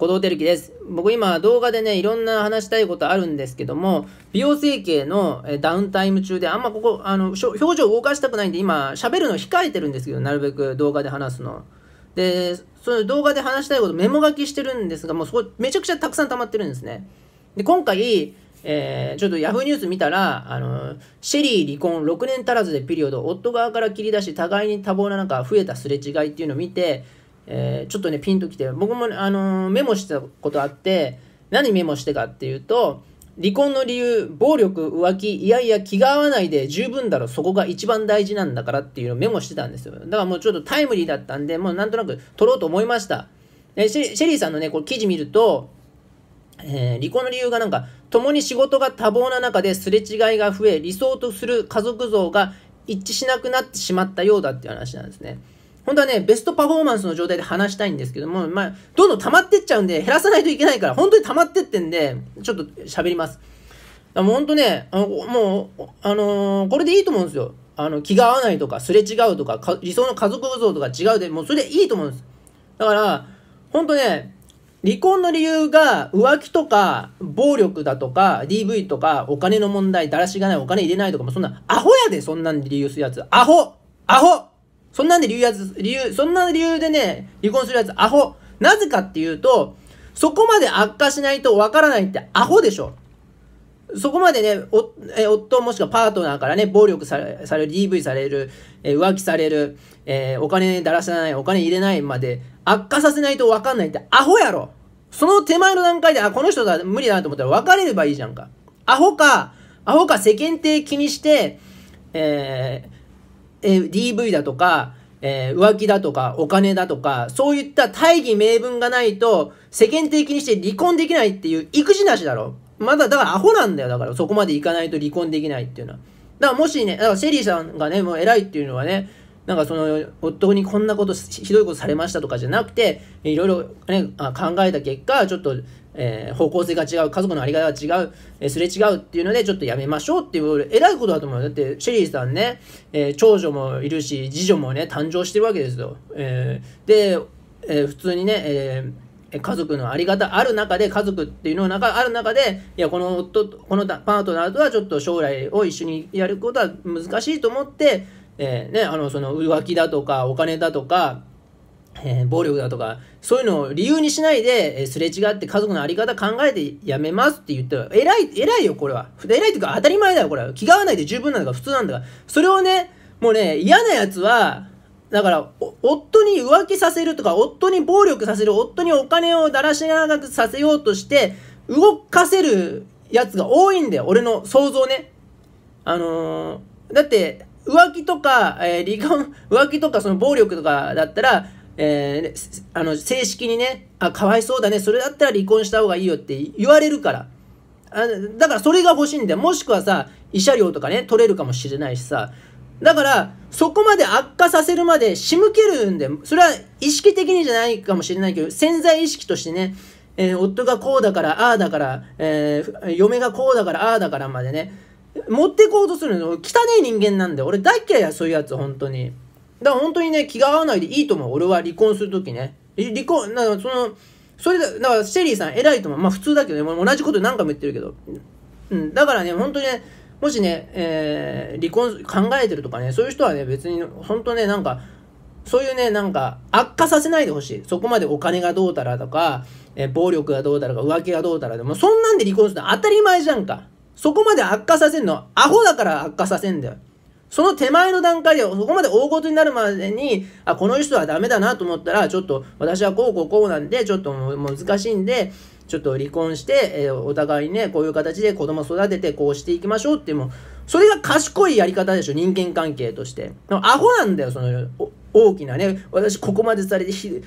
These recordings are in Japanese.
後藤照樹です。僕今動画でね、いろんな話したいことあるんですけども、美容整形のダウンタイム中であんまここ、あの、表情を動かしたくないんで今喋るの控えてるんですけど、なるべく動画で話すの。で、その動画で話したいことメモ書きしてるんですが、もうそこめちゃくちゃたくさん溜まってるんですね。で、今回、えーちょっとヤフーニュース見たら、あの、シェリー離婚6年足らずでピリオド、夫側から切り出し、互いに多忙な中、増えたすれ違いっていうのを見て、えーちょっとね、ピンときて、僕も、あのーメモしたことあって、何メモしてかっていうと、離婚の理由、暴力、浮気、いやいや気が合わないで十分だろ、そこが一番大事なんだからっていうのをメモしてたんですよ。だからもうちょっとタイムリーだったんで、もうなんとなく撮ろうと思いました。えシェリーさんのね、これ記事見ると、えー離婚の理由がなんか、共に仕事が多忙な中ですれ違いが増え、理想とする家族像が一致しなくなってしまったようだっていう話なんですね。本当はね、ベストパフォーマンスの状態で話したいんですけども、まあ、どんどん溜まってっちゃうんで、減らさないといけないから、本当に溜まってってんで、ちょっと喋ります。もう本当ね、あのもう、あのーこれでいいと思うんですよ。あの、気が合わないとか、すれ違うとか、理想の家族像とか違うで、もうそれでいいと思うんです。だから、本当ね、離婚の理由が浮気とか暴力だとか DV とかお金の問題だらしがないお金入れないとかもそんなアホやでそんなん理由するやつアホアホそんなんで理由やつ理由そんな理由でね離婚するやつアホ。なぜかっていうとそこまで悪化しないとわからないってアホでしょ。そこまでね、おえ夫もしくはパートナーからね、暴力されされる、DV される、えー浮気される、えーお金だらしない、お金入れないまで悪化させないと分かんないってアホやろ。その手前の段階で、あ、この人だ、無理だなと思ったら別れればいいじゃんか。アホか、アホか世間体気にして、えーえー DV だとか、えー浮気だとか、お金だとか、そういった大義名分がないと、世間的にして離婚できないっていう育児なしだろ。まだ、だからアホなんだよ。だから、そこまでいかないと離婚できないっていうのは。だからもしね、だからシェリーさんがね、もう偉いっていうのはね、なんかその、夫にこんなこと、ひどいことされましたとかじゃなくて、いろいろね、考えた結果、ちょっと、えー方向性が違う、家族のあり方が違う、えーすれ違うっていうので、ちょっとやめましょうっていう、偉いことだと思うよ。だって、シェリーさんね、えー長女もいるし、次女もね、誕生してるわけですよ。えーで、えー普通にね、えー家族のあり方ある中で、家族っていうのがある中で、いや、この夫、このパートナーとはちょっと将来を一緒にやることは難しいと思って、えーね、あの、その浮気だとか、お金だとか、えー暴力だとか、そういうのを理由にしないで、えーすれ違って家族のあり方考えてやめますって言ってら、偉い、偉いよ、これは。偉いっていうか当たり前だよ、これは。気が合わないで十分なんだから、普通なんだから。それをね、もうね、嫌なやつは、だから、夫に浮気させるとか、夫に暴力させる、夫にお金をだらしなくさせようとして、動かせるやつが多いんだよ、俺の想像ね。あのーだって、浮気とか、えー離婚、浮気とかその暴力とかだったら、えーあの、正式にね、あ、かわいそうだね、それだったら離婚した方がいいよって言われるから。あだからそれが欲しいんだよ。もしくはさ、慰謝料とかね、取れるかもしれないしさ。だから、そこまで悪化させるまで仕向けるんだよ。それは意識的にじゃないかもしれないけど、潜在意識としてね、えー夫がこうだから、ああだから、えー嫁がこうだから、ああだからまでね、持ってこうとするの、汚い人間なんだよ。俺大嫌いや、そういうやつ、本当に。だから本当にね、気が合わないでいいと思う。俺は離婚するときね。離婚、だかその、それだ、だからシェリーさん偉いと思う。まあ普通だけどね、同じこと何回も言ってるけど。うん、だからね、本当にね、もしね、えー離婚考えてるとかね、そういう人はね、別に、本当ね、なんか、そういうね、なんか、悪化させないでほしい。そこまでお金がどうたらとか、えー暴力がどうたらとか、浮気がどうたらでも、そんなんで離婚するの当たり前じゃんか。そこまで悪化させるの、アホだから悪化させんだよ。その手前の段階で、そこまで大事になるまでに、あ、この人はダメだなと思ったら、ちょっと、私はこうこうこうなんで、ちょっと難しいんで、ちょっと離婚して、えーお互いね、こういう形で子供育てて、こうしていきましょうってう、もう、それが賢いやり方でしょ、人間関係として。でもアホなんだよ、その、大きなね、私ここまでされてひ、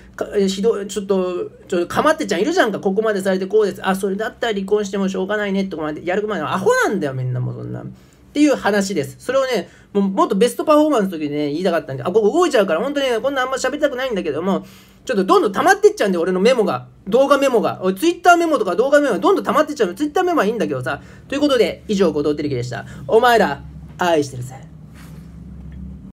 ひどい、ちょっと、ちょっとかまってちゃんいるじゃんか、ここまでされてこうです。あ、それだったら離婚してもしょうがないねってとこまでやるまでアホなんだよ、みんなもそんな。っていう話です。それをね、もうもっとベストパフォーマンスの時にね、言いたかったんで、あ、ここ動いちゃうから、本当にね、こんなあんま喋りたくないんだけども、ちょっとどんどん溜まってっちゃうんで、俺のメモが。動画メモが。ツイッターメモとか動画メモがどんどん溜まってっちゃうの。ツイッターメモはいいんだけどさ。ということで、以上、後藤照樹でした。お前ら、愛してるぜ。